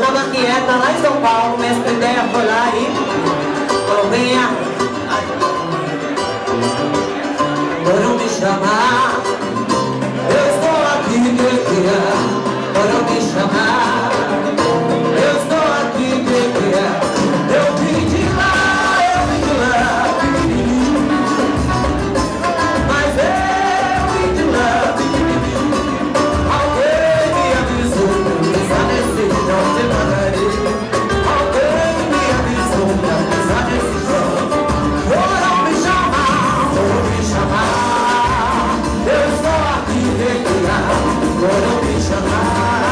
Eu tava quieta lá em São Paulo, minhas ideias foi lá Ah.